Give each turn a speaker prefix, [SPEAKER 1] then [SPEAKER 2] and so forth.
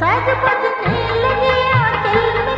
[SPEAKER 1] सज बजने लगी अकेले